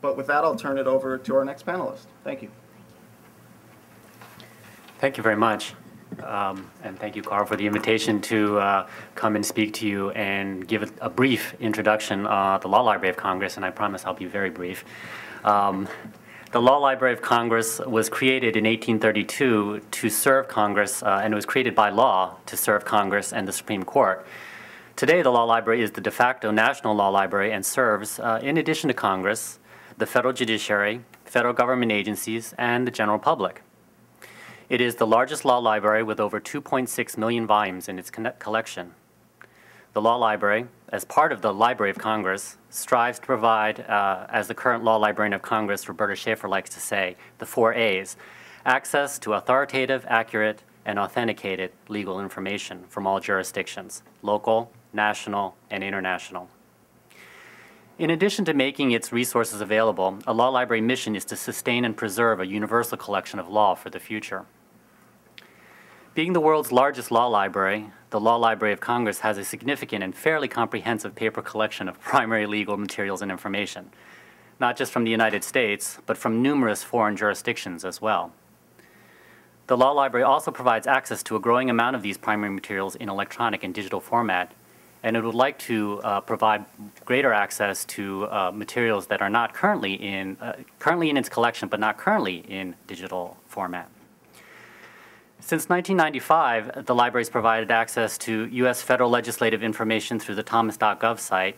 But with that, I'll turn it over to our next panelist. Thank you. Thank you very much. Um, And thank you, Carl, for the invitation to uh, come and speak to you and give a- a brief introduction of the Law Library of Congress, and I promise I'll be very brief. Um, The Law Library of Congress was created in 1832 to serve Congress, uh, and it was created by law to serve Congress and the Supreme Court. Today, the Law Library is the de facto national law library and serves, uh, in addition to Congress, the federal judiciary, federal government agencies, and the general public. It is the largest law library with over 2.6 million volumes in its collection. The Law Library, as part of the Library of Congress, strives to provide, uh, as the current Law Librarian of Congress, Roberta Shaffer, likes to say, the four A's access to authoritative, accurate, and authenticated legal information from all jurisdictions local, national, and international. In addition to making its resources available, a law library mission is to sustain and preserve a universal collection of law for the future. Being the world's largest law library, the Law Library of Congress has a significant and fairly comprehensive paper collection of primary legal materials and information, not just from the United States, but from numerous foreign jurisdictions as well. The Law Library also provides access to a growing amount of these primary materials in electronic and digital format, and it would like to uh, provide greater access to uh, materials that are not currently in, uh, currently in its collection, but not currently in digital format. Since 1995, the library has provided access to U.S. federal legislative information through the thomas.gov site.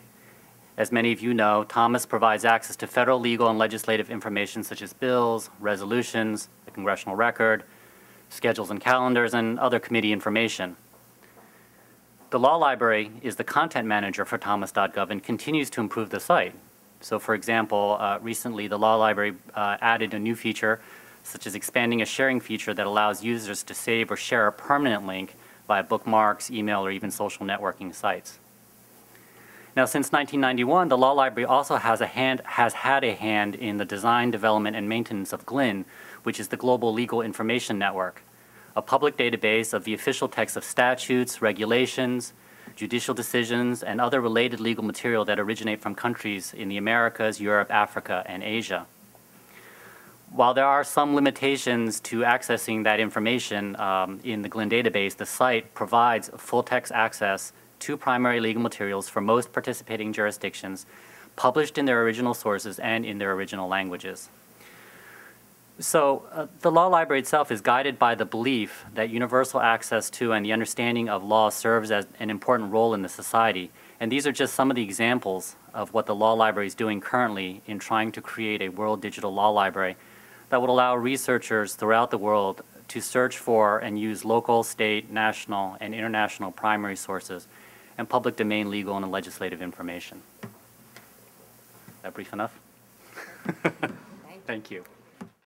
As many of you know, Thomas provides access to federal legal and legislative information such as bills, resolutions, the congressional record, schedules and calendars, and other committee information. The Law Library is the content manager for thomas.gov and continues to improve the site. So, for example, uh, recently the Law Library uh, added a new feature such as expanding a sharing feature that allows users to save or share a permanent link via bookmarks, email, or even social networking sites. Now, since 1991, the Law Library also has, a hand, has had a hand in the design, development, and maintenance of GLIN, which is the Global Legal Information Network, a public database of the official text of statutes, regulations, judicial decisions, and other related legal material that originate from countries in the Americas, Europe, Africa, and Asia while there are some limitations to accessing that information um, in the GLIN database, the site provides full text access to primary legal materials for most participating jurisdictions, published in their original sources and in their original languages. So, uh, the law library itself is guided by the belief that universal access to and the understanding of law serves as an important role in the society. And these are just some of the examples of what the law library is doing currently in trying to create a world digital law library that would allow researchers throughout the world to search for and use local, state, national, and international primary sources and public domain legal and legislative information. Is that brief enough? Thank you.